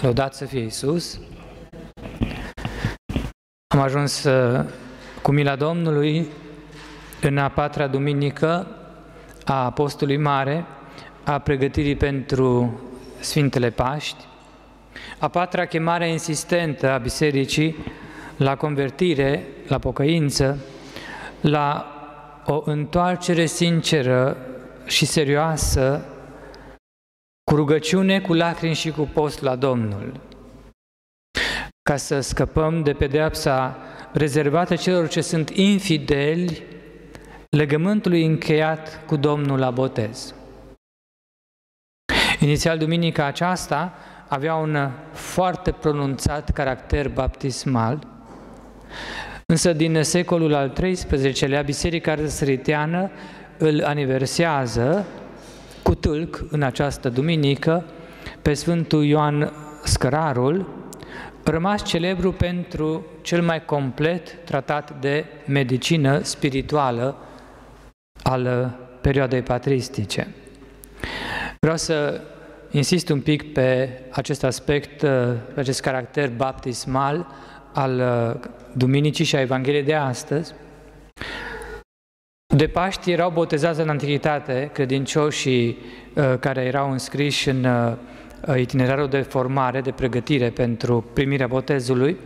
Lăudat să fie Isus. Am ajuns uh, cu mila Domnului în a patra duminică a Apostolului Mare, a pregătirii pentru Sfintele Paști, a patra chemare insistentă a Bisericii la convertire, la pocăință, la o întoarcere sinceră și serioasă cu rugăciune, cu lacrimi și cu post la Domnul, ca să scăpăm de pedeapsa rezervată celor ce sunt infideli legământului încheiat cu Domnul la botez. Inițial, duminica aceasta avea un foarte pronunțat caracter baptismal, însă din secolul al XIII-lea, Biserica Răsăriteană îl aniversează cu tâlc în această duminică pe Sfântul Ioan Scărarul, rămas celebru pentru cel mai complet tratat de medicină spirituală al perioadei patristice. Vreau să insist un pic pe acest aspect, pe acest caracter baptismal al Duminicii și a Evangheliei de astăzi, de Paști erau botezați în Antichitate credincioșii uh, care erau înscriși în uh, itinerarul de formare, de pregătire pentru primirea botezului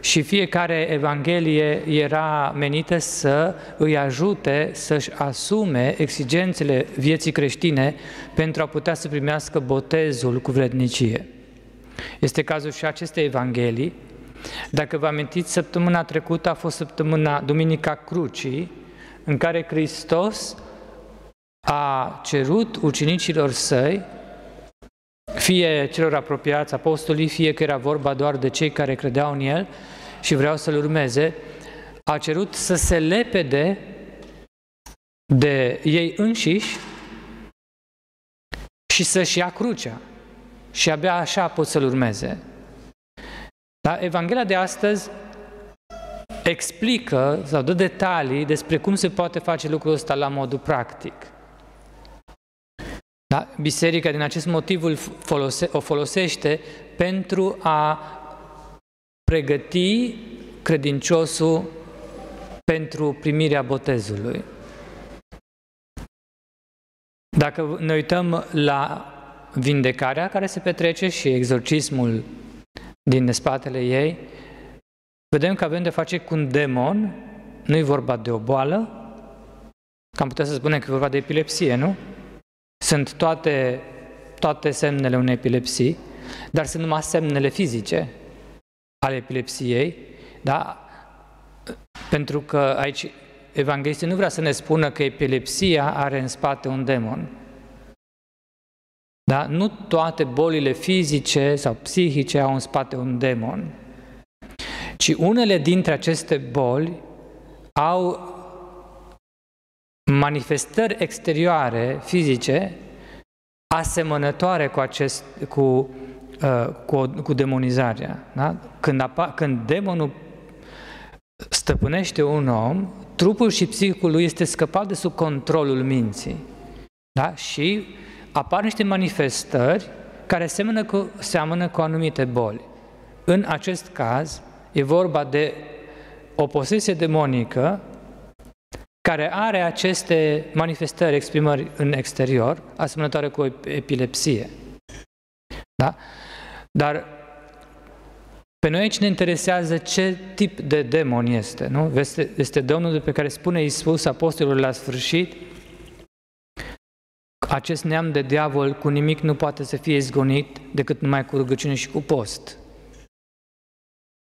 și fiecare Evanghelie era menită să îi ajute să-și asume exigențele vieții creștine pentru a putea să primească botezul cu vrednicie. Este cazul și acestei Evanghelii. Dacă vă amintiți, săptămâna trecută a fost săptămâna Duminica Crucii, în care Hristos a cerut ucenicilor săi, fie celor apropiați apostolii, fie că era vorba doar de cei care credeau în El și vreau să-L urmeze, a cerut să se lepede de ei înșiși și să-și ia crucea. Și abia așa pot să-L urmeze. Dar Evanghelia de astăzi explică sau dă detalii despre cum se poate face lucrul ăsta la modul practic. Da? Biserica din acest motiv folose, o folosește pentru a pregăti credinciosul pentru primirea botezului. Dacă ne uităm la vindecarea care se petrece și exorcismul din spatele ei, vedem că avem de face cu un demon, nu e vorba de o boală, că am putea să spunem că e vorba de epilepsie, nu? Sunt toate, toate semnele unei epilepsii, dar sunt numai semnele fizice ale epilepsiei, da? Pentru că aici Evanghelistul nu vrea să ne spună că epilepsia are în spate un demon. Da? Nu toate bolile fizice sau psihice au în spate un demon ci unele dintre aceste boli au manifestări exterioare, fizice, asemănătoare cu, acest, cu, uh, cu, cu demonizarea. Da? Când, apa, când demonul stăpânește un om, trupul și psihicul lui este scăpat de sub controlul minții. Da? Și apar niște manifestări care seamănă cu, seamănă cu anumite boli. În acest caz, E vorba de o posesie demonică care are aceste manifestări, exprimări în exterior, asemănătoare cu epilepsie. Da? Dar pe noi aici ne interesează ce tip de demon este. Nu? Este, este demnul pe care spune Iisus apostolilor la sfârșit, acest neam de diavol cu nimic nu poate să fie izgonit decât numai cu rugăciune și cu post.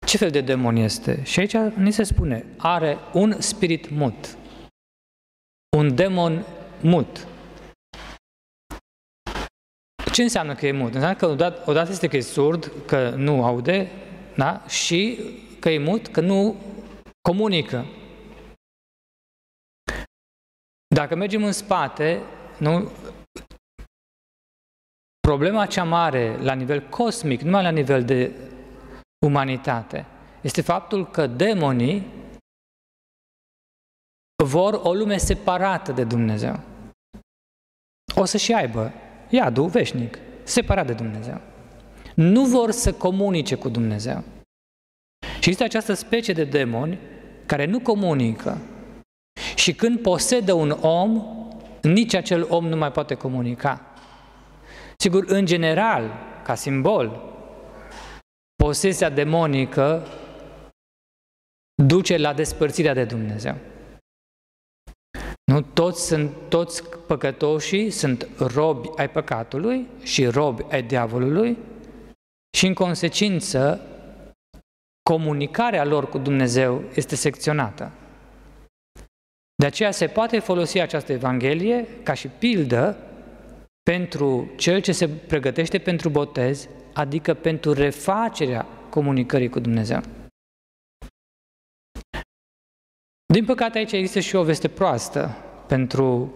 Ce fel de demon este? Și aici ni se spune, are un spirit mut. Un demon mut. Ce înseamnă că e mut? Înseamnă că odată, odată este că e surd, că nu aude, da? și că e mut, că nu comunică. Dacă mergem în spate, nu, problema cea mare la nivel cosmic, nu la nivel de umanitate este faptul că demonii vor o lume separată de Dumnezeu. O să și aibă iadul veșnic, separat de Dumnezeu. nu vor să comunice cu Dumnezeu. Și este această specie de demoni care nu comunică. Și când posedă un om, nici acel om nu mai poate comunica. Sigur, în general, ca simbol, posesia demonică duce la despărțirea de Dumnezeu. Nu? Toți, sunt, toți păcătoșii sunt robi ai păcatului și robi ai diavolului și în consecință comunicarea lor cu Dumnezeu este secționată. De aceea se poate folosi această Evanghelie ca și pildă pentru cel ce se pregătește pentru botez, adică pentru refacerea comunicării cu Dumnezeu. Din păcate aici există și o veste proastă pentru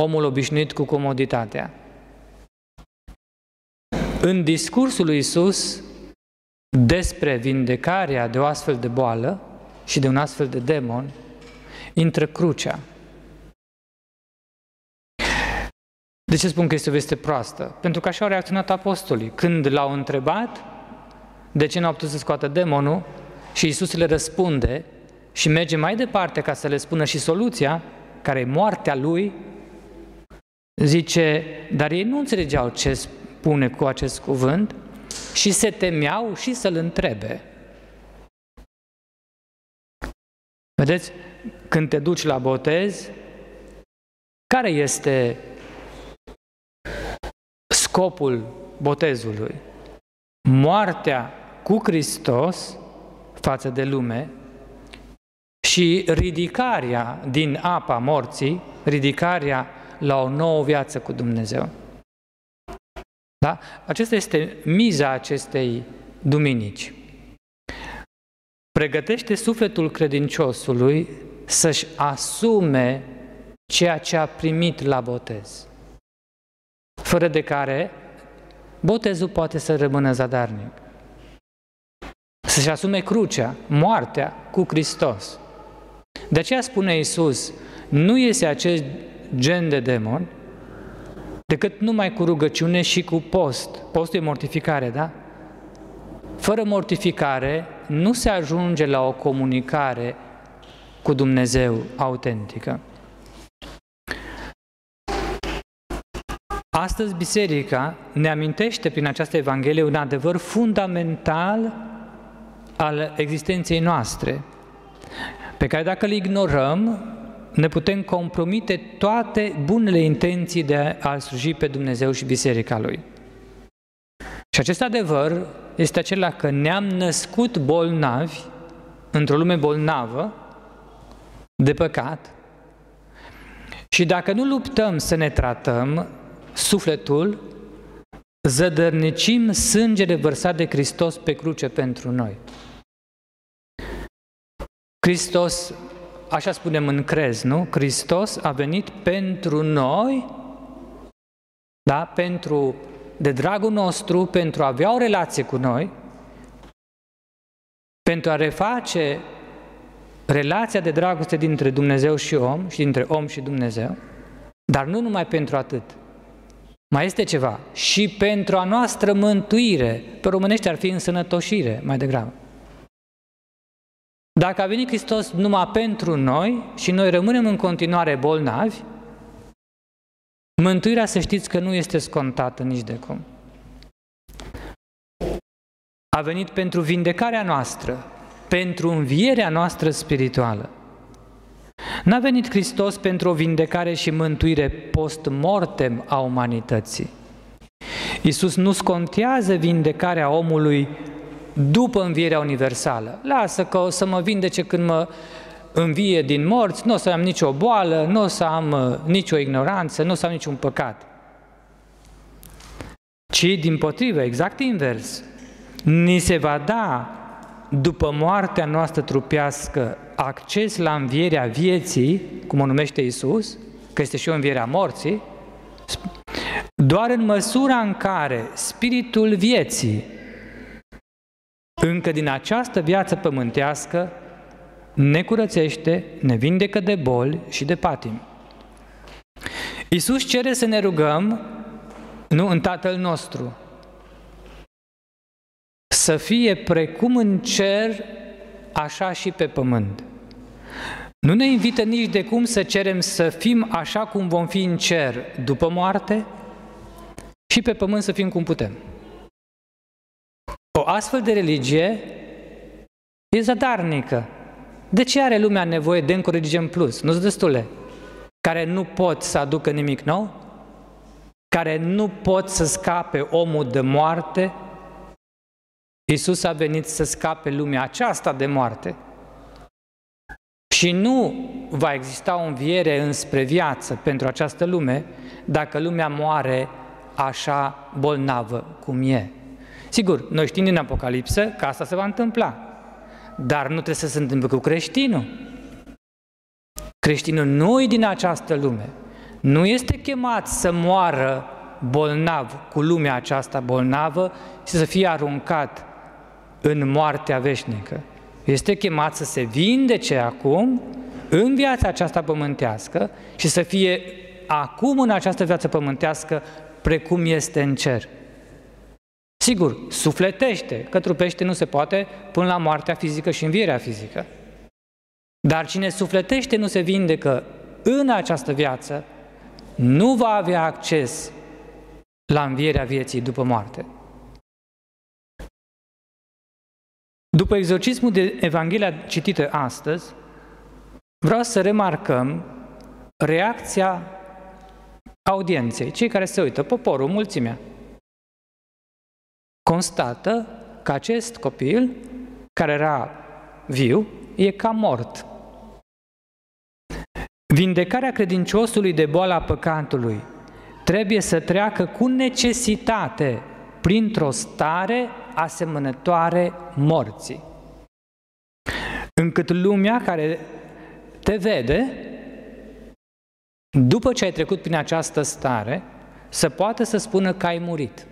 omul obișnuit cu comoditatea. În discursul lui Isus despre vindecarea de o astfel de boală și de un astfel de demon, intră crucea. De ce spun că este o veste proastă? Pentru că așa au reacționat apostolii. Când l-au întrebat de ce nu au putut să scoată demonul și Isus le răspunde și merge mai departe ca să le spună și soluția, care e moartea lui, zice, dar ei nu înțelegeau ce spune cu acest cuvânt și se temeau și să-l întrebe. Vedeți, când te duci la botez, care este scopul botezului? Moartea cu Hristos față de lume și ridicarea din apa morții, ridicarea la o nouă viață cu Dumnezeu. Da? Acesta este miza acestei duminici. Pregătește sufletul credinciosului să-și asume ceea ce a primit la botez, fără de care botezul poate să rămână zadarnic. Să-și asume crucea, moartea cu Hristos. De aceea spune Iisus, nu este acest gen de demon decât numai cu rugăciune și cu post. Postul e mortificare, da? Fără mortificare nu se ajunge la o comunicare cu Dumnezeu autentică. Astăzi Biserica ne amintește prin această Evanghelie un adevăr fundamental al existenței noastre, pe care dacă îl ignorăm, ne putem compromite toate bunele intenții de a sluji pe Dumnezeu și Biserica Lui. Și acest adevăr este acela că ne-am născut bolnavi într-o lume bolnavă de păcat și dacă nu luptăm să ne tratăm sufletul, zădărnicim sângele vărsat de Hristos pe cruce pentru noi. Hristos, așa spunem în crez, nu? Hristos a venit pentru noi, da? Pentru, de dragul nostru, pentru a avea o relație cu noi, pentru a reface relația de dragoste dintre Dumnezeu și om și dintre om și Dumnezeu, dar nu numai pentru atât. Mai este ceva. Și pentru a noastră mântuire, pe românește ar fi însănătoșire, mai degrabă. Dacă a venit Hristos numai pentru noi și noi rămânem în continuare bolnavi, mântuirea să știți că nu este scontată nici de cum. A venit pentru vindecarea noastră, pentru învierea noastră spirituală. N-a venit Hristos pentru o vindecare și mântuire post-mortem a umanității. Iisus nu scontează vindecarea omului după învierea universală. Lasă că o să mă vindece când mă învie din morți, nu o să am nicio boală, nu o să am uh, nicio ignoranță, nu o să am niciun păcat. Ci, din potrivă, exact invers, ni se va da, după moartea noastră trupească, acces la învierea vieții, cum o numește Isus, că este și o învierea morții, doar în măsura în care spiritul vieții încă din această viață pământească ne curățește, ne vindecă de boli și de patimi. Iisus cere să ne rugăm, nu, în Tatăl nostru. Să fie precum în cer, așa și pe pământ. Nu ne invită nici de cum să cerem să fim așa cum vom fi în cer după moarte și pe pământ să fim cum putem. O astfel de religie e zadarnică. De ce are lumea nevoie de încă o religie în plus? Nu sunt destule. Care nu pot să aducă nimic nou? Care nu pot să scape omul de moarte? Iisus a venit să scape lumea aceasta de moarte. Și nu va exista o înviere înspre viață pentru această lume dacă lumea moare așa bolnavă cum e. Sigur, noi știm din Apocalipsă că asta se va întâmpla, dar nu trebuie să se întâmple cu creștinul. Creștinul nu e din această lume. Nu este chemat să moară bolnav cu lumea aceasta bolnavă și să fie aruncat în moartea veșnică. Este chemat să se vindece acum în viața aceasta pământească și să fie acum în această viață pământească precum este în cer. Sigur, sufletește, că trupește nu se poate până la moartea fizică și învierea fizică. Dar cine sufletește nu se vindecă în această viață, nu va avea acces la învierea vieții după moarte. După exorcismul de Evanghelia citită astăzi, vreau să remarcăm reacția audienței, cei care se uită, poporul, mulțimea. Constată că acest copil, care era viu, e ca mort. Vindecarea credinciosului de boala păcatului trebuie să treacă cu necesitate printr-o stare asemănătoare morții. Încât lumea care te vede, după ce ai trecut prin această stare, să poată să spună că ai murit.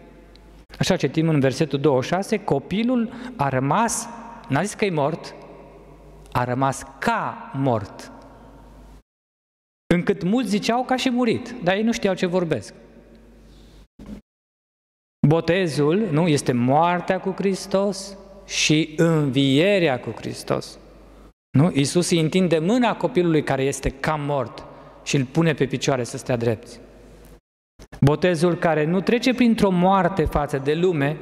Așa citim în versetul 26, copilul a rămas, n-a zis că e mort, a rămas ca mort. Încât mulți ziceau că a și murit, dar ei nu știau ce vorbesc. Botezul nu este moartea cu Hristos și învierea cu Hristos. Nu? Iisus îi întinde mâna copilului care este cam mort și îl pune pe picioare să stea drept. Botezul care nu trece printr-o moarte față de lume,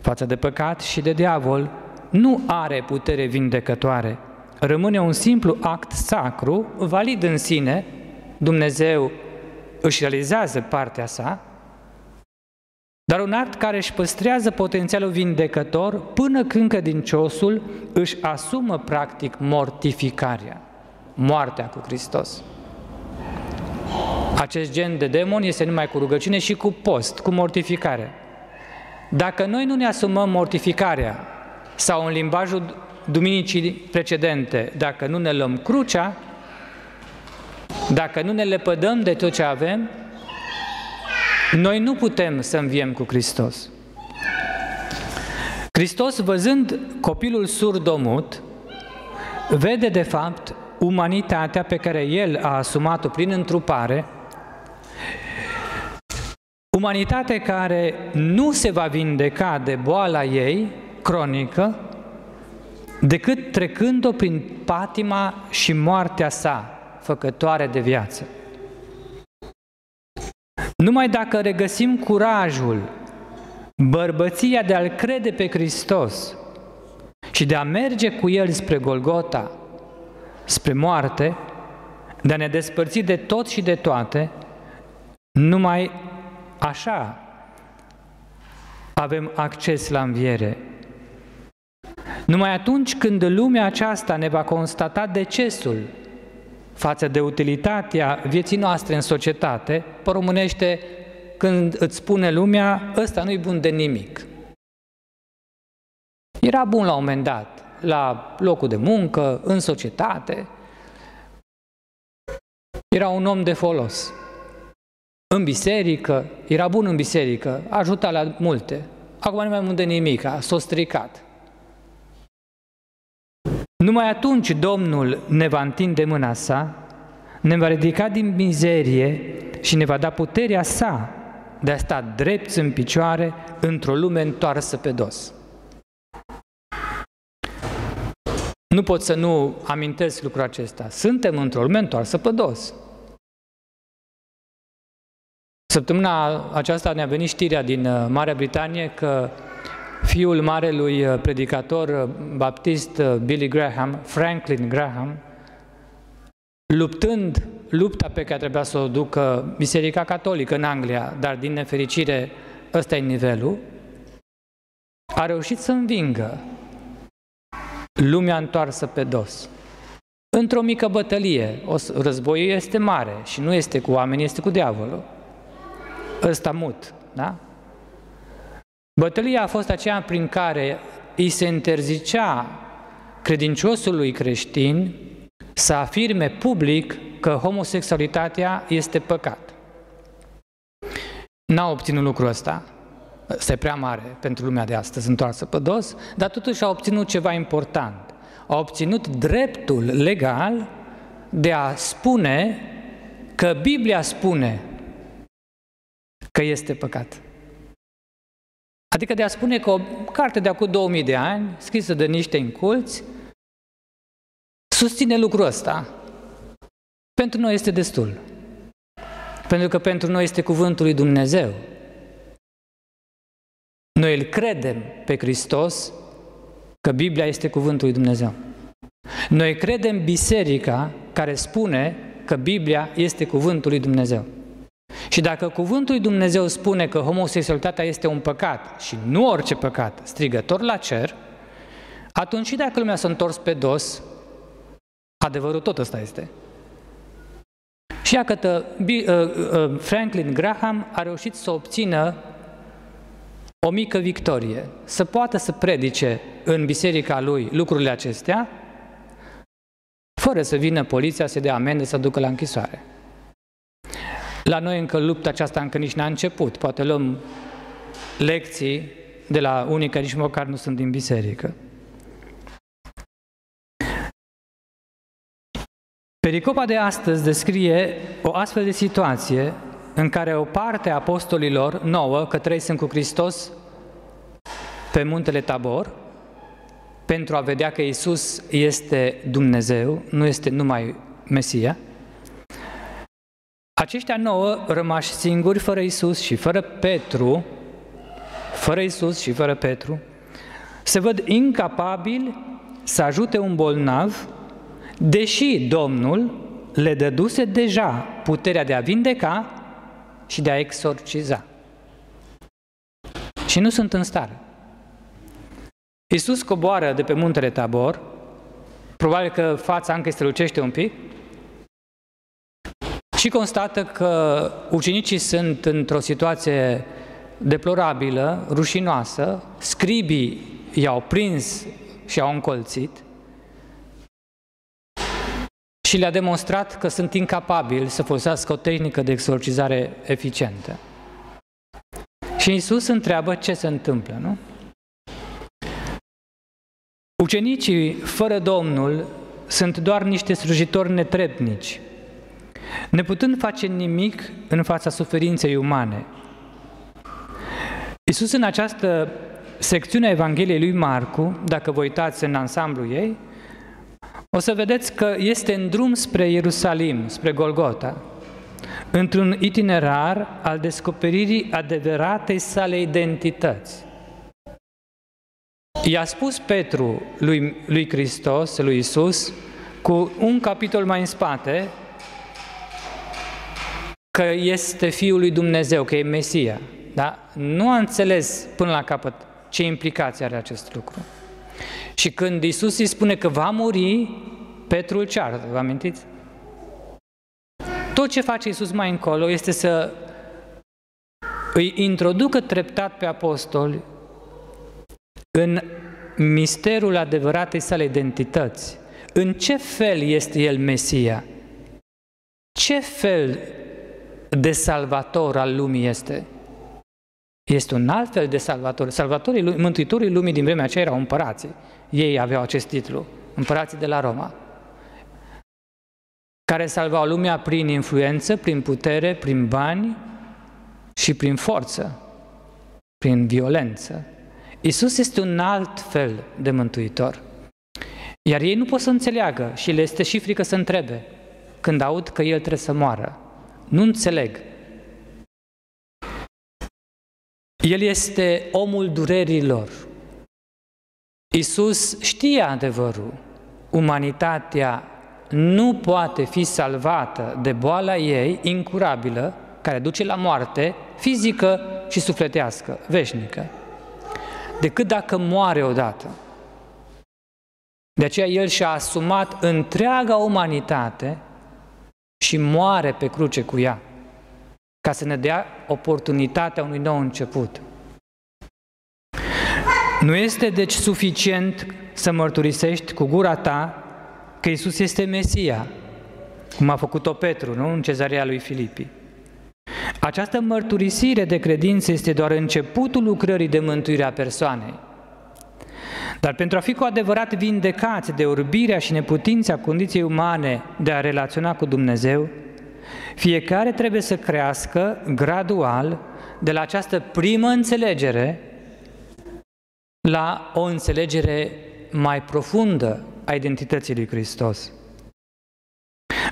față de păcat și de diavol, nu are putere vindecătoare. Rămâne un simplu act sacru, valid în sine, Dumnezeu își realizează partea sa, dar un act care își păstrează potențialul vindecător până când credinciosul își asumă practic mortificarea, moartea cu Hristos. Acest gen de demon este numai cu rugăciune și cu post, cu mortificare. Dacă noi nu ne asumăm mortificarea sau în limbajul duminicii precedente, dacă nu ne luăm crucea, dacă nu ne lepădăm de tot ce avem, noi nu putem să înviem cu Hristos. Hristos, văzând copilul surdomut, vede de fapt umanitatea pe care El a asumat-o prin întrupare, umanitate care nu se va vindeca de boala ei cronică, decât trecând-o prin patima și moartea sa, făcătoare de viață. Numai dacă regăsim curajul, bărbăția de a-L crede pe Hristos și de a merge cu El spre Golgota, spre moarte, de a ne despărți de tot și de toate, numai așa avem acces la înviere. Numai atunci când lumea aceasta ne va constata decesul față de utilitatea vieții noastre în societate, pe românește, când îți spune lumea, ăsta nu-i bun de nimic. Era bun la un moment dat, la locul de muncă, în societate. Era un om de folos. În biserică, era bun în biserică, ajuta la multe. Acum nu mai bun de nimic, s-a stricat. Numai atunci Domnul ne va întinde mâna sa, ne va ridica din mizerie și ne va da puterea sa de a sta drepți în picioare într-o lume întoarsă pe dos. Nu pot să nu amintesc lucrul acesta. Suntem într-o lume întoarsă pe dos. Săptămâna aceasta ne-a venit știrea din uh, Marea Britanie că fiul marelui uh, predicator uh, baptist Billy Graham, Franklin Graham, luptând lupta pe care trebuia să o ducă Biserica Catolică în Anglia, dar din nefericire ăsta e nivelul, a reușit să învingă lumea întoarsă pe dos. Într-o mică bătălie, o, războiul este mare și nu este cu oameni, este cu diavolul. Ăsta mut, da? Bătălia a fost aceea prin care îi se interzicea credinciosului creștin să afirme public că homosexualitatea este păcat. N-a obținut lucrul ăsta, este prea mare pentru lumea de astăzi, întoarsă pe dos, dar totuși a obținut ceva important. A obținut dreptul legal de a spune că Biblia spune că este păcat. Adică de a spune că o carte de acum 2000 de ani, scrisă de niște inculți, susține lucrul ăsta. Pentru noi este destul. Pentru că pentru noi este cuvântul lui Dumnezeu. Noi îl credem pe Hristos că Biblia este cuvântul lui Dumnezeu. Noi credem biserica care spune că Biblia este cuvântul lui Dumnezeu. Și dacă cuvântul lui Dumnezeu spune că homosexualitatea este un păcat și nu orice păcat, strigător la cer, atunci și dacă lumea s-a întors pe dos, adevărul tot ăsta este. Și iată, uh, uh, Franklin Graham a reușit să obțină o mică victorie, să poată să predice în biserica lui lucrurile acestea, fără să vină poliția să dea amende să ducă la închisoare. La noi încă lupta aceasta încă nici n-a început. Poate luăm lecții de la unii care nici măcar nu sunt din biserică. Pericopa de astăzi descrie o astfel de situație în care o parte a apostolilor nouă, că trei sunt cu Hristos pe muntele Tabor, pentru a vedea că Isus este Dumnezeu, nu este numai Mesia, aceștia nouă rămași singuri, fără Isus și fără Petru, fără Isus și fără Petru, se văd incapabili să ajute un bolnav, deși Domnul le dăduse deja puterea de a vindeca și de a exorciza. Și nu sunt în stare. Iisus coboară de pe muntele Tabor, probabil că fața încă strălucește un pic, și constată că ucenicii sunt într-o situație deplorabilă, rușinoasă, scribii i-au prins și au încolțit și le-a demonstrat că sunt incapabili să folosească o tehnică de exorcizare eficientă. Și Isus întreabă ce se întâmplă, nu? Ucenicii fără Domnul sunt doar niște slujitori netrepnici, neputând face nimic în fața suferinței umane. Iisus în această secțiune a Evangheliei lui Marcu, dacă vă uitați în ansamblu ei, o să vedeți că este în drum spre Ierusalim, spre Golgota, într-un itinerar al descoperirii adevăratei sale identități. I-a spus Petru lui, lui Hristos, lui Isus, cu un capitol mai în spate, că este Fiul lui Dumnezeu, că e Mesia. Da? Nu a înțeles până la capăt ce implicație are acest lucru. Și când Isus îi spune că va muri, Petru îl ceartă, vă amintiți? Tot ce face Isus mai încolo este să îi introducă treptat pe apostoli în misterul adevăratei sale identități. În ce fel este El Mesia? Ce fel de salvator al lumii este. Este un alt fel de salvator. Salvatorii, mântuitorii lumii din vremea aceea erau împărații. Ei aveau acest titlu, împărații de la Roma, care salvau lumea prin influență, prin putere, prin bani și prin forță, prin violență. Isus este un alt fel de mântuitor. Iar ei nu pot să înțeleagă și le este și frică să întrebe când aud că el trebuie să moară. Nu înțeleg. El este omul durerilor. Isus știe adevărul. Umanitatea nu poate fi salvată de boala ei incurabilă, care duce la moarte fizică și sufletească, veșnică, decât dacă moare odată. De aceea El și-a asumat întreaga umanitate și moare pe cruce cu ea, ca să ne dea oportunitatea unui nou început. Nu este deci suficient să mărturisești cu gura ta că Isus este Mesia, cum a făcut-o Petru, nu? În cezarea lui Filipi. Această mărturisire de credință este doar începutul lucrării de mântuire a persoanei. Dar pentru a fi cu adevărat vindecați de urbirea și neputința condiției umane de a relaționa cu Dumnezeu, fiecare trebuie să crească gradual de la această primă înțelegere la o înțelegere mai profundă a identității lui Hristos.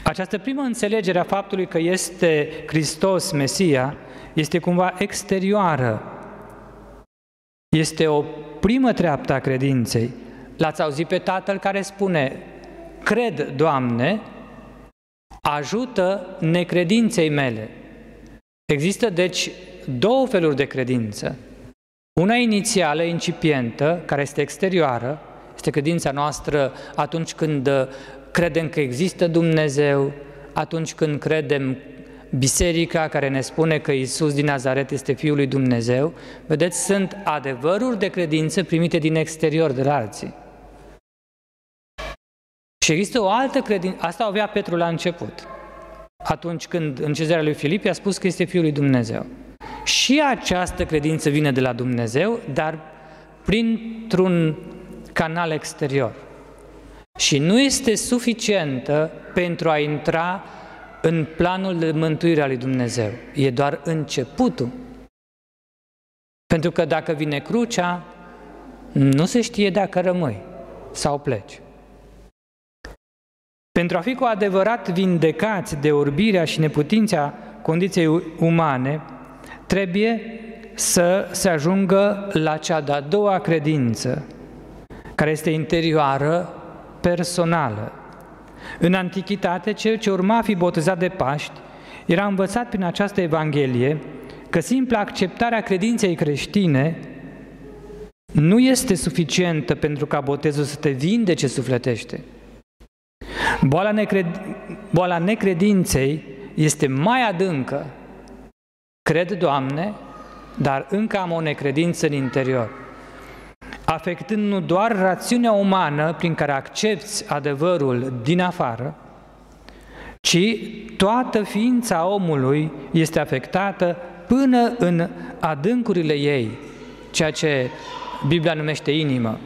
Această primă înțelegere a faptului că este Hristos Mesia este cumva exterioară. Este o primă treaptă a credinței. L-ați auzit pe Tatăl care spune, cred, Doamne, ajută necredinței mele. Există, deci, două feluri de credință. Una inițială, incipientă, care este exterioară, este credința noastră atunci când credem că există Dumnezeu, atunci când credem biserica care ne spune că Isus din Nazaret este Fiul lui Dumnezeu, vedeți, sunt adevăruri de credință primite din exterior de la alții. Și există o altă credință, asta avea Petru la început, atunci când în cezarea lui Filip a spus că este Fiul lui Dumnezeu. Și această credință vine de la Dumnezeu, dar printr-un canal exterior. Și nu este suficientă pentru a intra în planul de mântuire a lui Dumnezeu. E doar începutul. Pentru că dacă vine crucea, nu se știe dacă rămâi sau pleci. Pentru a fi cu adevărat vindecați de orbirea și neputința condiției umane, trebuie să se ajungă la cea de-a doua credință, care este interioară, personală. În antichitate, cel ce urma a fi botezat de Paști era învățat prin această Evanghelie că simpla acceptarea credinței creștine nu este suficientă pentru ca botezul să te vindece sufletește. Boala, necred... Boala necredinței este mai adâncă. Cred, Doamne, dar încă am o necredință în interior afectând nu doar rațiunea umană prin care accepti adevărul din afară, ci toată ființa omului este afectată până în adâncurile ei, ceea ce Biblia numește inimă.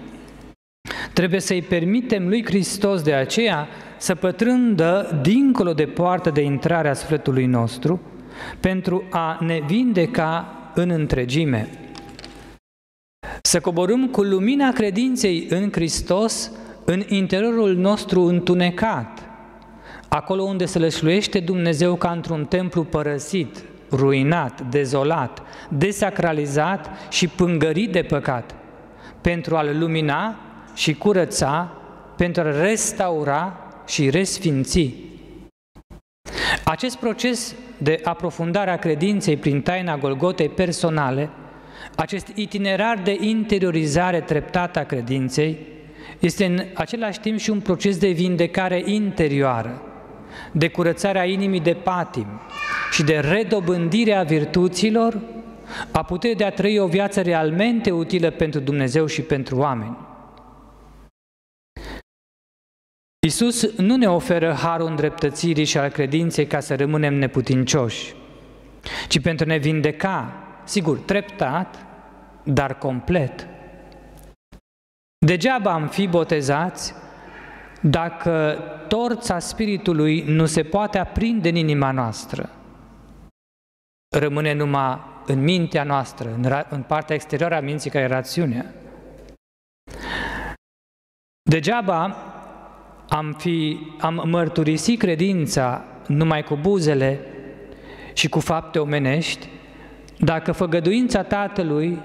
Trebuie să-i permitem lui Hristos de aceea să pătrândă dincolo de poartă de intrare a sufletului nostru pentru a ne vindeca în întregime. Să coborâm cu lumina credinței în Hristos în interiorul nostru întunecat, acolo unde se lășluiește Dumnezeu ca într-un templu părăsit, ruinat, dezolat, desacralizat și pângărit de păcat, pentru a-l lumina și curăța, pentru a restaura și resfinți. Acest proces de aprofundare a credinței prin taina Golgotei personale – acest itinerar de interiorizare treptată a credinței este în același timp și un proces de vindecare interioară, de curățare a inimii de patim și de redobândire a virtuților, a puterii de a trăi o viață realmente utilă pentru Dumnezeu și pentru oameni. Isus nu ne oferă harul îndreptățirii și al credinței ca să rămânem neputincioși, ci pentru ne vindeca sigur, treptat, dar complet. Degeaba am fi botezați dacă torța Spiritului nu se poate aprinde în inima noastră. Rămâne numai în mintea noastră, în, în partea exterioară a minții care e rațiunea. Degeaba am, fi, am mărturisit credința numai cu buzele și cu fapte omenești, dacă făgăduința Tatălui,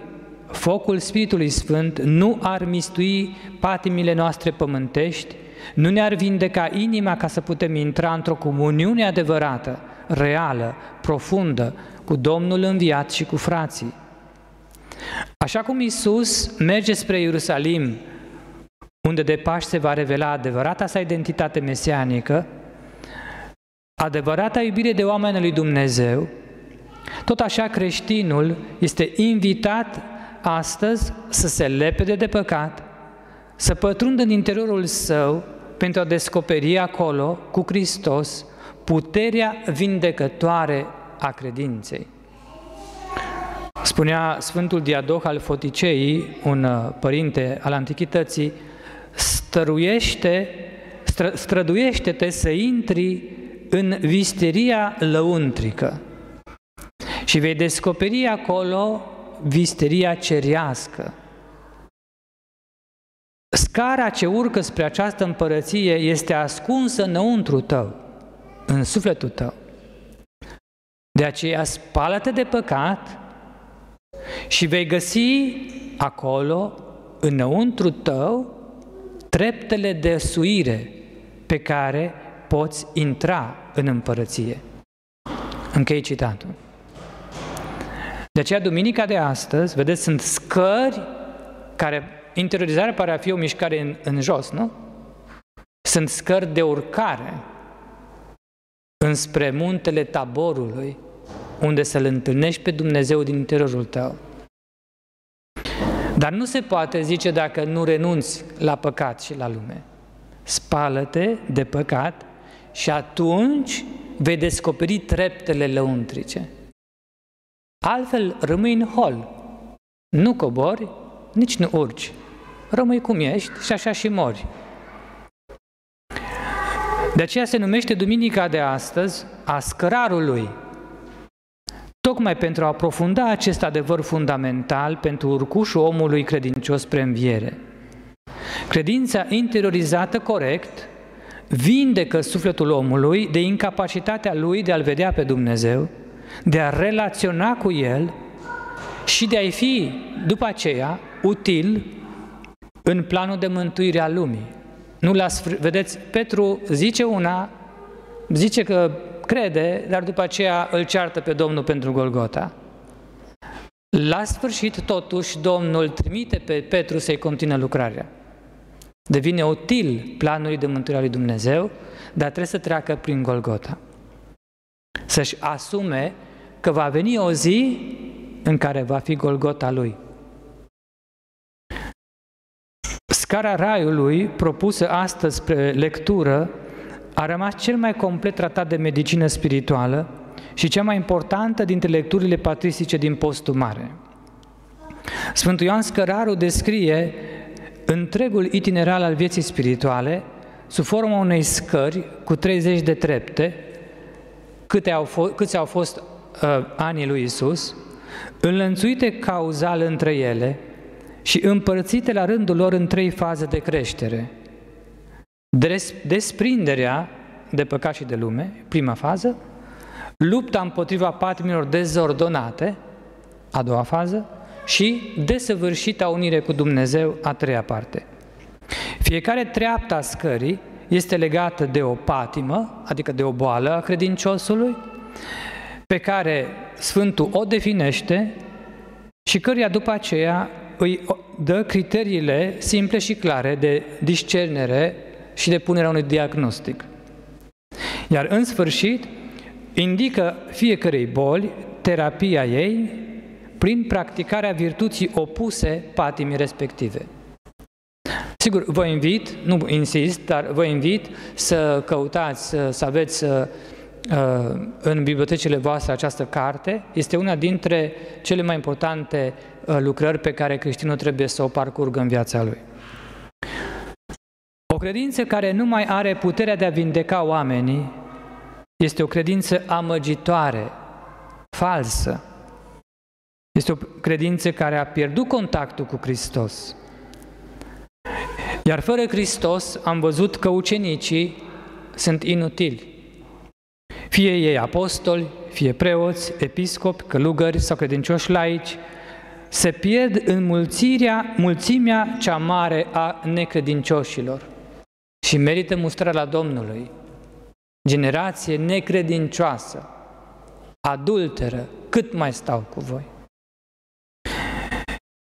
focul Spiritului Sfânt, nu ar mistui patimile noastre pământești, nu ne-ar vindeca inima ca să putem intra într-o comuniune adevărată, reală, profundă, cu Domnul înviat și cu frații. Așa cum Isus merge spre Ierusalim, unde de Paști se va revela adevărata sa identitate mesianică, adevărata iubire de oameni lui Dumnezeu, tot așa creștinul este invitat astăzi să se lepede de păcat, să pătrundă în interiorul său pentru a descoperi acolo, cu Hristos, puterea vindecătoare a credinței. Spunea Sfântul Diadoh al Foticei, un uh, părinte al antichității, stăruiește, stră, străduiește-te să intri în visteria lăuntrică și vei descoperi acolo visteria cerească. Scara ce urcă spre această împărăție este ascunsă înăuntru tău, în sufletul tău. De aceea spală-te de păcat și vei găsi acolo, înăuntru tău, treptele de suire pe care poți intra în împărăție. Închei citatul. De aceea, duminica de astăzi, vedeți, sunt scări care, interiorizarea pare a fi o mișcare în, în jos, nu? Sunt scări de urcare înspre muntele taborului, unde să-L întâlnești pe Dumnezeu din interiorul tău. Dar nu se poate, zice, dacă nu renunți la păcat și la lume. Spală-te de păcat și atunci vei descoperi treptele lăuntrice. Altfel rămâi în hol. Nu cobori, nici nu urci. Rămâi cum ești și așa și mori. De aceea se numește Duminica de astăzi a scărarului, tocmai pentru a aprofunda acest adevăr fundamental pentru urcușul omului credincios spre înviere. Credința interiorizată corect vindecă sufletul omului de incapacitatea lui de a-L vedea pe Dumnezeu, de a relaționa cu El și de a-i fi, după aceea, util în planul de mântuire a lumii. Nu la Vedeți, Petru zice una, zice că crede, dar după aceea îl ceartă pe Domnul pentru Golgota. La sfârșit, totuși, Domnul trimite pe Petru să-i continue lucrarea. Devine util planului de mântuire a lui Dumnezeu, dar trebuie să treacă prin Golgota. Să-și asume că va veni o zi în care va fi Golgota lui. Scara Raiului, propusă astăzi spre lectură, a rămas cel mai complet tratat de medicină spirituală și cea mai importantă dintre lecturile patristice din postul mare. Sfântul Ioan Scăraru descrie întregul itineral al vieții spirituale sub forma unei scări cu 30 de trepte, câte au fost, câți au fost uh, anii lui Isus, înlănțuite cauzal între ele și împărțite la rândul lor în trei faze de creștere – Desprinderea de păcat și de lume, prima fază, lupta împotriva patimilor dezordonate, a doua fază, și desăvârșita unire cu Dumnezeu, a treia parte. Fiecare treaptă a scării este legată de o patimă, adică de o boală a credinciosului, pe care Sfântul o definește și căruia după aceea îi dă criteriile simple și clare de discernere și de punerea unui diagnostic. Iar în sfârșit, indică fiecarei boli terapia ei prin practicarea virtuții opuse patimii respective. Sigur, vă invit, nu insist, dar vă invit să căutați, să aveți uh, în bibliotecile voastre această carte. Este una dintre cele mai importante uh, lucrări pe care creștinul trebuie să o parcurgă în viața lui. O credință care nu mai are puterea de a vindeca oamenii este o credință amăgitoare, falsă. Este o credință care a pierdut contactul cu Hristos. Iar fără Hristos am văzut că ucenicii sunt inutili. Fie ei apostoli, fie preoți, episcopi, călugări sau credincioși laici, se pierd în mulțirea, mulțimea cea mare a necredincioșilor și merită mustrarea Domnului. Generație necredincioasă, adulteră, cât mai stau cu voi?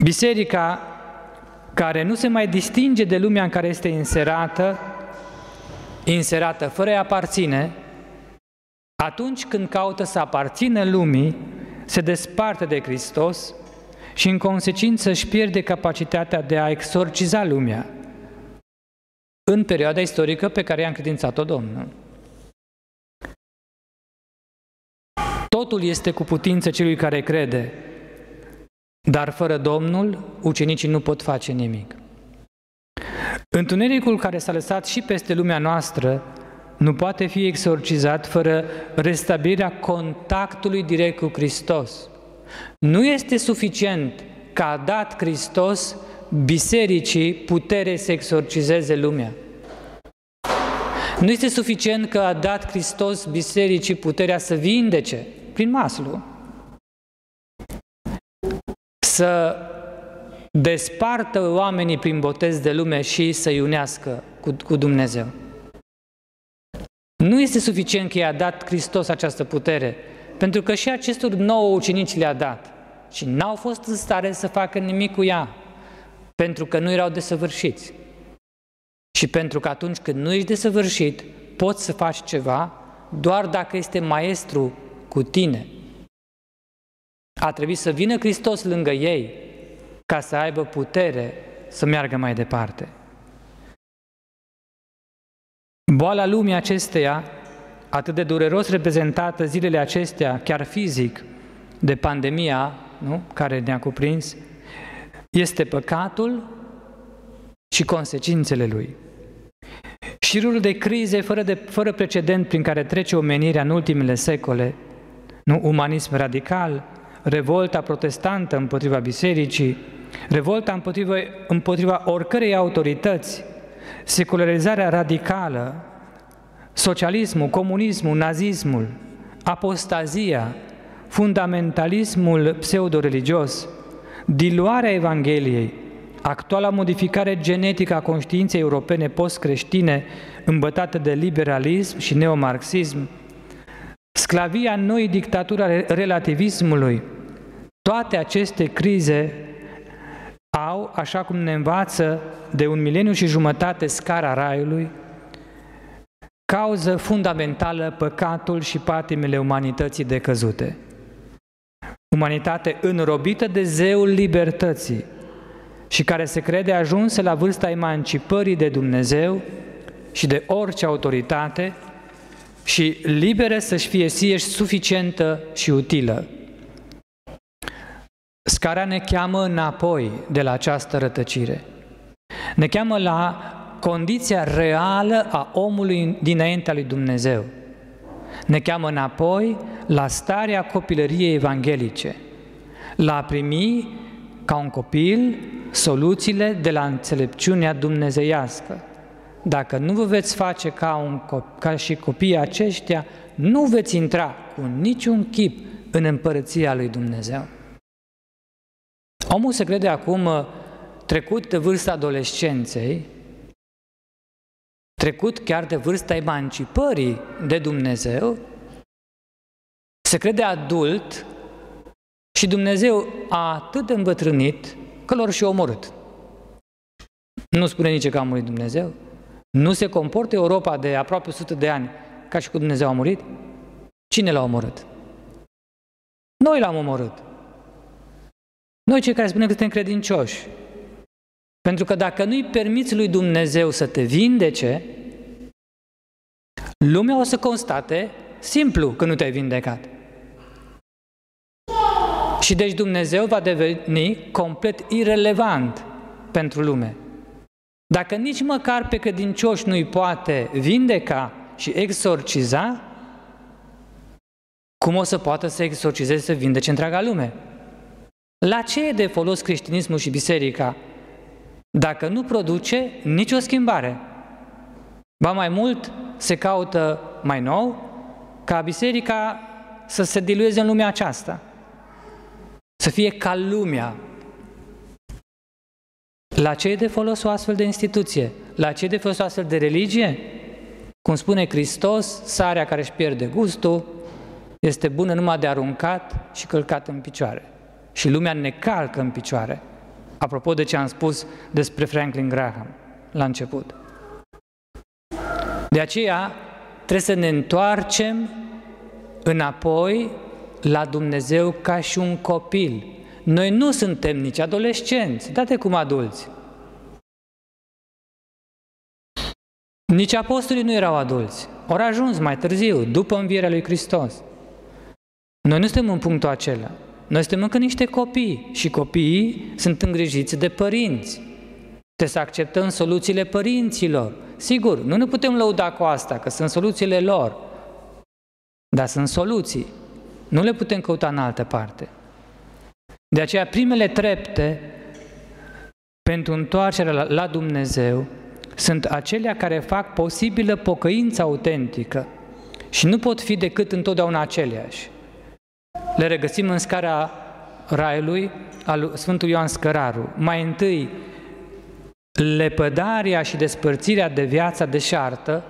Biserica care nu se mai distinge de lumea în care este inserată, inserată fără a aparține, atunci când caută să aparțină lumii, se desparte de Hristos și în consecință își pierde capacitatea de a exorciza lumea în perioada istorică pe care i-a încredințat-o Domnul. Totul este cu putință celui care crede, dar fără Domnul, ucenicii nu pot face nimic. Întunericul care s-a lăsat și peste lumea noastră nu poate fi exorcizat fără restabilirea contactului direct cu Hristos. Nu este suficient că a dat Hristos bisericii putere să exorcizeze lumea. Nu este suficient că a dat Hristos bisericii puterea să vindece prin maslu. Să despartă oamenii prin botez de lume și să-i unească cu, cu Dumnezeu. Nu este suficient că i-a dat Hristos această putere, pentru că și acestor nouă ucenici le-a dat și n-au fost în stare să facă nimic cu ea, pentru că nu erau desăvârșiți. Și pentru că atunci când nu ești desăvârșit, poți să faci ceva doar dacă este maestru cu tine. A trebuit să vină Hristos lângă ei ca să aibă putere să meargă mai departe. Boala lumii acesteia, atât de dureros reprezentată zilele acestea, chiar fizic, de pandemia nu? care ne-a cuprins, este păcatul și consecințele lui. Șirul de crize fără, de, fără precedent prin care trece omenirea în ultimele secole, nu? umanism radical, revolta protestantă împotriva bisericii, revolta împotriva, împotriva oricărei autorități, secularizarea radicală, socialismul, comunismul, nazismul, apostazia, fundamentalismul pseudo-religios, diluarea Evangheliei, actuala modificare genetică a conștiinței europene post-creștine îmbătată de liberalism și neomarxism, sclavia noi dictatura relativismului, toate aceste crize au, așa cum ne învață de un mileniu și jumătate scara Raiului, cauză fundamentală păcatul și patimile umanității decăzute. Umanitate înrobită de zeul libertății și care se crede ajunsă la vârsta emancipării de Dumnezeu și de orice autoritate și liberă să-și fie sieși suficientă și utilă. Scara ne cheamă înapoi de la această rătăcire. Ne cheamă la condiția reală a omului dinaintea lui Dumnezeu. Ne cheamă înapoi la starea copilăriei evanghelice, la a primi ca un copil soluțiile de la înțelepciunea dumnezeiască. Dacă nu vă veți face ca, un, ca și copiii aceștia, nu veți intra cu niciun chip în împărăția lui Dumnezeu. Omul se crede acum uh, trecut de vârsta adolescenței, trecut chiar de vârsta emancipării de Dumnezeu, se crede adult și Dumnezeu a atât de îmbătrânit că l-or și omorât. Nu spune nici că a murit Dumnezeu. Nu se comportă Europa de aproape 100 de ani ca și cum Dumnezeu a murit. Cine l-a omorât? Noi l-am omorât. Noi cei care spunem că suntem credincioși. Pentru că dacă nu-i permiți lui Dumnezeu să te vindece, lumea o să constate simplu că nu te-ai vindecat. Și deci Dumnezeu va deveni complet irelevant pentru lume. Dacă nici măcar pe credincioși nu-i poate vindeca și exorciza, cum o să poată să exorcizeze, să vindece întreaga lume? La ce e de folos creștinismul și biserica dacă nu produce nicio schimbare. Ba mai mult, se caută mai nou ca biserica să se dilueze în lumea aceasta, să fie ca lumea. La ce e de folos o astfel de instituție? La ce e de folos o astfel de religie? Cum spune Hristos, sarea care își pierde gustul este bună numai de aruncat și călcat în picioare. Și lumea ne calcă în picioare. Apropo de ce am spus despre Franklin Graham la început. De aceea trebuie să ne întoarcem înapoi la Dumnezeu ca și un copil. Noi nu suntem nici adolescenți, date cum adulți. Nici apostolii nu erau adulți. Au ajuns mai târziu, după învierea lui Hristos. Noi nu suntem în punctul acela. Noi suntem încă niște copii și copiii sunt îngrijiți de părinți. Trebuie să acceptăm soluțiile părinților. Sigur, nu ne putem lăuda cu asta, că sunt soluțiile lor. Dar sunt soluții. Nu le putem căuta în altă parte. De aceea, primele trepte pentru întoarcerea la, la Dumnezeu sunt acelea care fac posibilă pocăința autentică și nu pot fi decât întotdeauna aceleași. Le regăsim în scara Raiului al Sfântului Ioan Scăraru. Mai întâi, lepădarea și despărțirea de viața deșartă,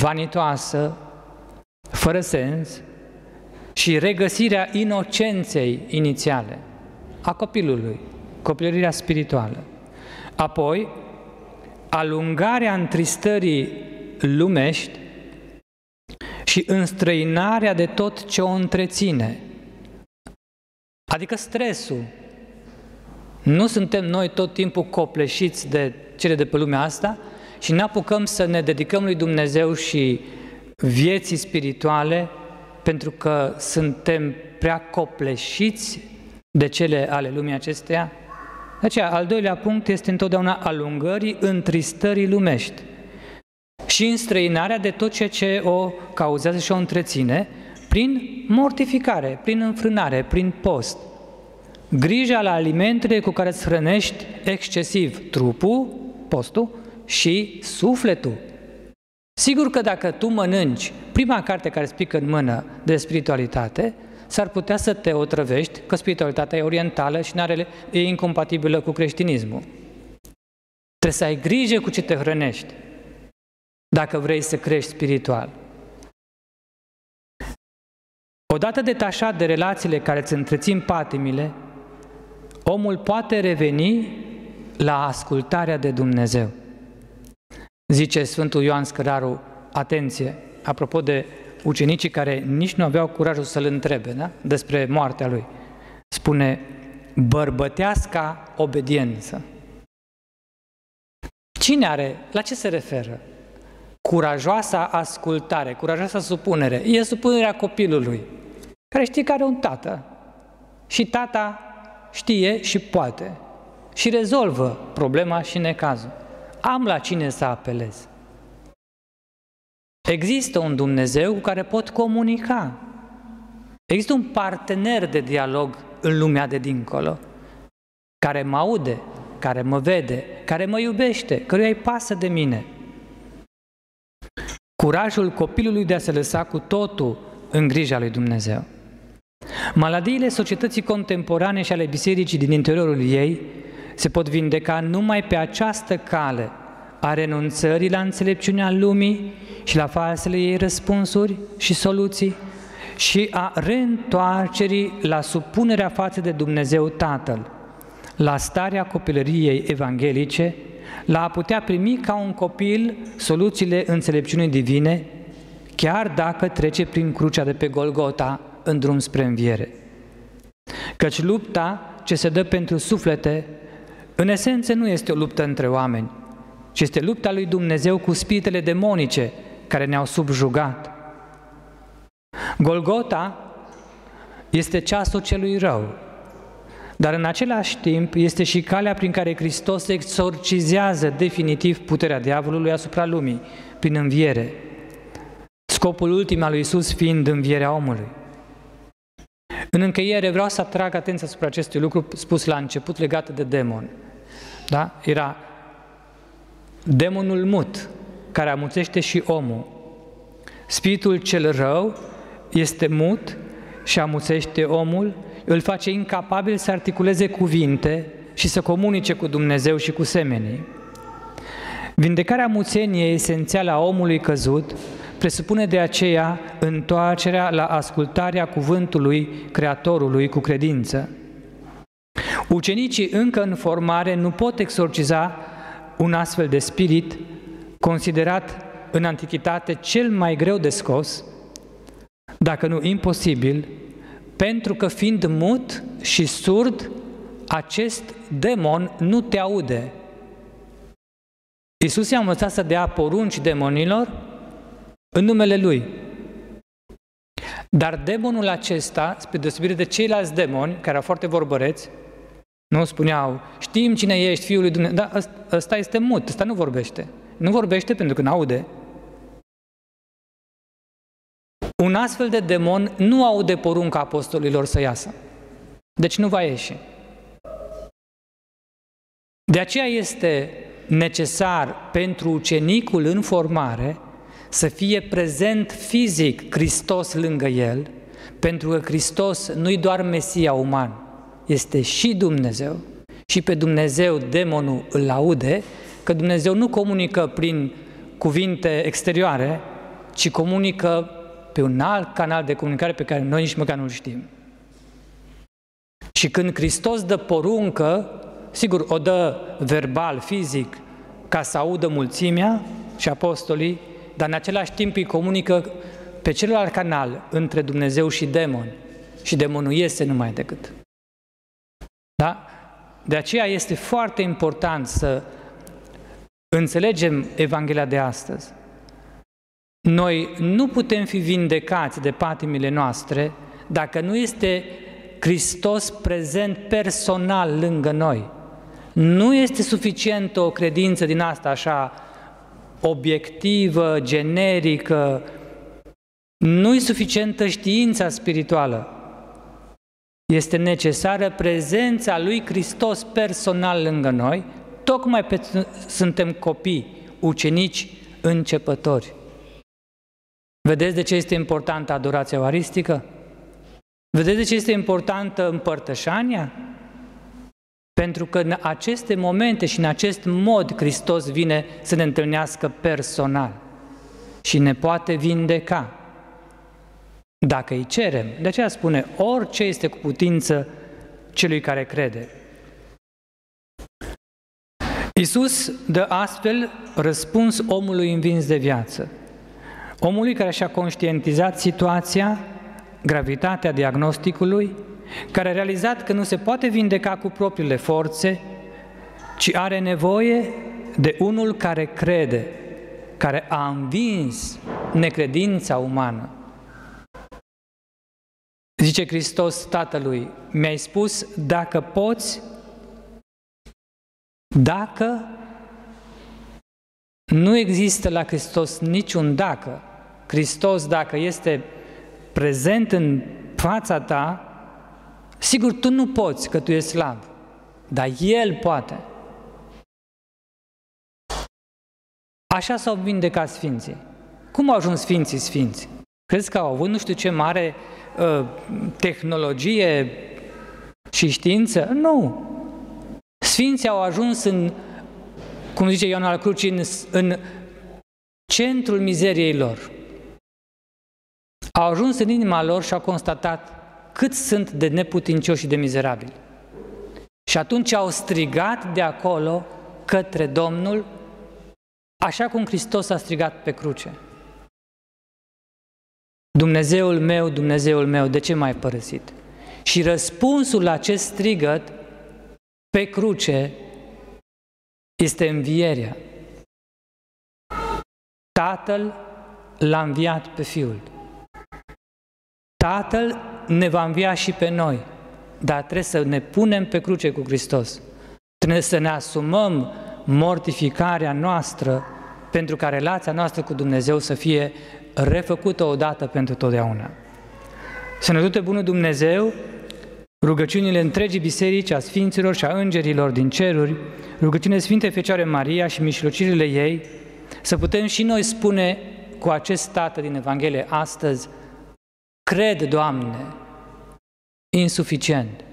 vanitoasă, fără sens, și regăsirea inocenței inițiale a copilului, copilărirea spirituală. Apoi, alungarea întristării lumești și înstrăinarea de tot ce o întreține. Adică stresul. Nu suntem noi tot timpul copleșiți de cele de pe lumea asta și ne apucăm să ne dedicăm lui Dumnezeu și vieții spirituale pentru că suntem prea copleșiți de cele ale lumii acesteia? De aceea, al doilea punct este întotdeauna alungării întristării lumești și înstrăinarea de tot ceea ce o cauzează și o întreține prin mortificare, prin înfrânare, prin post. Grija la alimentele cu care îți hrănești excesiv trupul, postul, și sufletul. Sigur că dacă tu mănânci prima carte care spică în mână de spiritualitate, s-ar putea să te otrăvești că spiritualitatea e orientală și n-are, e incompatibilă cu creștinismul. Trebuie să ai grijă cu ce te hrănești dacă vrei să crești spiritual. Odată detașat de relațiile care îți întrețin patimile, omul poate reveni la ascultarea de Dumnezeu. Zice Sfântul Ioan Scăraru, atenție, apropo de ucenicii care nici nu aveau curajul să-l întrebe da? despre moartea lui. Spune, bărbăteasca obediență. Cine are? La ce se referă? Curajoasa ascultare, curajoasa supunere. E supunerea copilului, care știe că are un tată. Și tata știe și poate. Și rezolvă problema și necazul. Am la cine să apelez. Există un Dumnezeu cu care pot comunica. Există un partener de dialog în lumea de dincolo, care mă aude, care mă vede, care mă iubește, căruia îi pasă de mine. Curajul copilului de a se lăsa cu totul în grija lui Dumnezeu. Maladiile societății contemporane și ale bisericii din interiorul ei se pot vindeca numai pe această cale a renunțării la înțelepciunea lumii și la falsele ei răspunsuri și soluții și a reîntoarcerii la supunerea față de Dumnezeu Tatăl, la starea copilăriei evanghelice, la a putea primi ca un copil soluțiile înțelepciunii divine, chiar dacă trece prin crucea de pe Golgota în drum spre înviere. Căci lupta ce se dă pentru suflete, în esență nu este o luptă între oameni, ci este lupta lui Dumnezeu cu spiritele demonice care ne-au subjugat. Golgota este ceasul celui rău, dar în același timp este și calea prin care Hristos exorcizează definitiv puterea diavolului asupra lumii, prin înviere. Scopul ultim al lui Isus fiind învierea omului. În încheiere vreau să atrag atenția asupra acestui lucru spus la început legat de demon. Da? Era demonul mut, care amuțește și omul. Spiritul cel rău este mut și amuțește omul, îl face incapabil să articuleze cuvinte și să comunice cu Dumnezeu și cu semenii. Vindecarea muțeniei esențială a omului căzut presupune de aceea întoarcerea la ascultarea cuvântului Creatorului cu credință. Ucenicii încă în formare nu pot exorciza un astfel de spirit considerat în antichitate cel mai greu de scos, dacă nu imposibil, pentru că fiind mut și surd, acest demon nu te aude. Iisus i-a învățat să dea porunci demonilor în numele Lui. Dar demonul acesta, spre deosebire de ceilalți demoni, care erau foarte vorbăreți, nu spuneau, știm cine ești, Fiul lui Dumnezeu, dar ăsta, ăsta este mut, ăsta nu vorbește. Nu vorbește pentru că nu aude. Un astfel de demon nu aude porunca apostolilor să iasă. Deci nu va ieși. De aceea este necesar pentru ucenicul în formare să fie prezent fizic Hristos lângă el, pentru că Hristos nu-i doar Mesia uman, este și Dumnezeu. Și pe Dumnezeu demonul îl aude, că Dumnezeu nu comunică prin cuvinte exterioare, ci comunică pe un alt canal de comunicare pe care noi nici măcar nu-l știm. Și când Hristos dă poruncă, sigur, o dă verbal, fizic, ca să audă mulțimea și apostolii, dar în același timp îi comunică pe celălalt canal între Dumnezeu și demon. Și demonul iese numai decât. Da? De aceea este foarte important să înțelegem Evanghelia de astăzi. Noi nu putem fi vindecați de patimile noastre dacă nu este Hristos prezent personal lângă noi. Nu este suficientă o credință din asta așa obiectivă, generică, nu e suficientă știința spirituală. Este necesară prezența lui Hristos personal lângă noi, tocmai pe suntem copii, ucenici, începători. Vedeți de ce este importantă adorația euaristică? Vedeți de ce este importantă împărtășania? Pentru că în aceste momente și în acest mod Hristos vine să ne întâlnească personal și ne poate vindeca. Dacă îi cerem, de aceea spune, orice este cu putință celui care crede. Iisus dă astfel răspuns omului învins de viață. Omului care și-a conștientizat situația, gravitatea diagnosticului, care a realizat că nu se poate vindeca cu propriile forțe, ci are nevoie de unul care crede, care a învins necredința umană. Zice Hristos Tatălui, mi-ai spus dacă poți, dacă nu există la Hristos niciun dacă. Hristos, dacă este prezent în fața ta, Sigur, tu nu poți, că tu ești slab, dar El poate. Așa s-au vindecat Sfinții. Cum au ajuns Sfinții Sfinți? Crezi că au avut nu știu ce mare uh, tehnologie și știință? Nu. Sfinții au ajuns în, cum zice Ioan al Crucii, în, în centrul mizeriei lor. Au ajuns în inima lor și au constatat cât sunt de neputincioși și de mizerabili. Și atunci au strigat de acolo către Domnul, așa cum Hristos a strigat pe cruce. Dumnezeul meu, Dumnezeul meu, de ce m-ai părăsit? Și răspunsul la acest strigăt pe cruce este învierea. Tatăl l-a înviat pe Fiul. Tatăl ne va învia și pe noi, dar trebuie să ne punem pe cruce cu Hristos. Trebuie să ne asumăm mortificarea noastră pentru ca relația noastră cu Dumnezeu să fie refăcută odată pentru totdeauna. Să ne dute bunul Dumnezeu, rugăciunile întregii biserici, a sfinților și a îngerilor din ceruri, rugăciunile Sfinte Fecioare Maria și mișlocirile ei, să putem și noi spune cu acest Tată din Evanghelie astăzi, cred, Doamne, insuficient,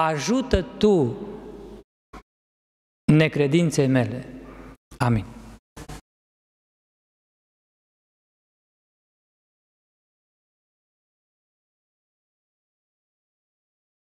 ajută Tu necredinței mele. Amin.